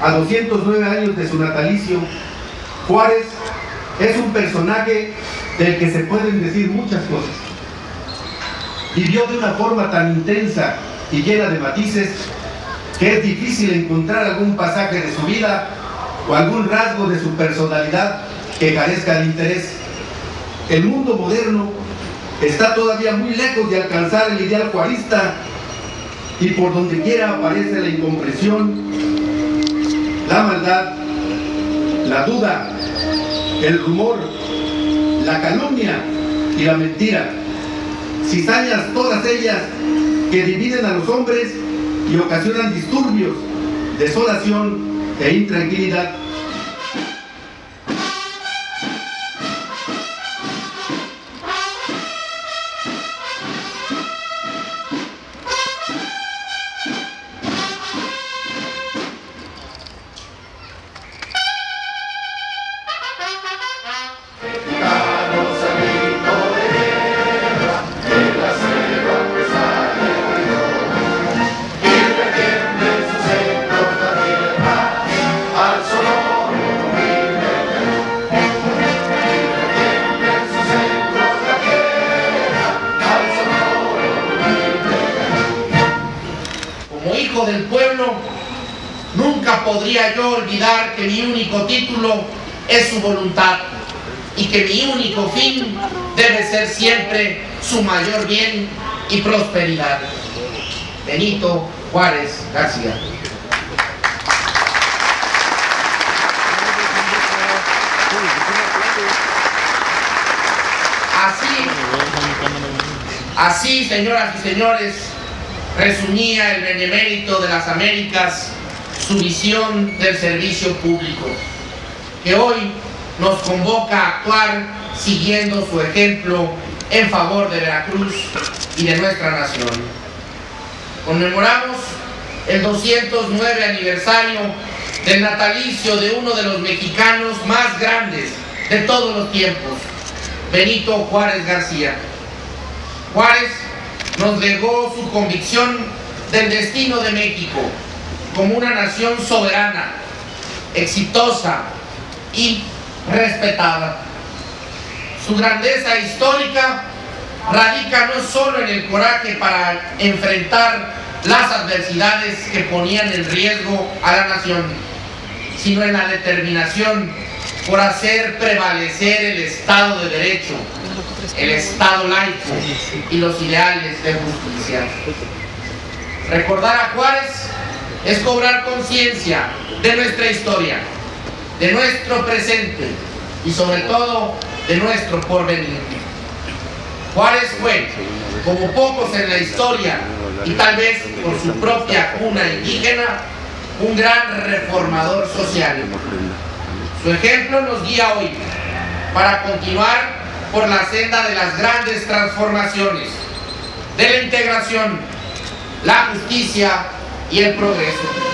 a 209 años de su natalicio, Juárez es un personaje del que se pueden decir muchas cosas. Vivió de una forma tan intensa y llena de matices que es difícil encontrar algún pasaje de su vida o algún rasgo de su personalidad que carezca de interés. El mundo moderno está todavía muy lejos de alcanzar el ideal juarista y por donde quiera aparece la incomprensión, la maldad, la duda, el rumor, la calumnia y la mentira. Cizañas todas ellas que dividen a los hombres y ocasionan disturbios, desolación e intranquilidad. Como hijo del pueblo, nunca podría yo olvidar que mi único título es su voluntad y que mi único fin debe ser siempre su mayor bien y prosperidad. Benito Juárez García. Así, así, señoras y señores, resumía el benemérito de las Américas su visión del servicio público, que hoy nos convoca a actuar siguiendo su ejemplo en favor de Veracruz y de nuestra nación. Conmemoramos el 209 aniversario del natalicio de uno de los mexicanos más grandes de todos los tiempos, Benito Juárez García. Juárez nos legó su convicción del destino de México como una nación soberana, exitosa y respetada. Su grandeza histórica radica no solo en el coraje para enfrentar las adversidades que ponían en riesgo a la nación, sino en la determinación por hacer prevalecer el Estado de Derecho, el Estado laico y los ideales de justicia. Recordar a Juárez es cobrar conciencia de nuestra historia, de nuestro presente y sobre todo de nuestro porvenir. Juárez fue, como pocos en la historia y tal vez por su propia cuna indígena, un gran reformador social. Su ejemplo nos guía hoy para continuar por la senda de las grandes transformaciones, de la integración, la justicia y el progreso.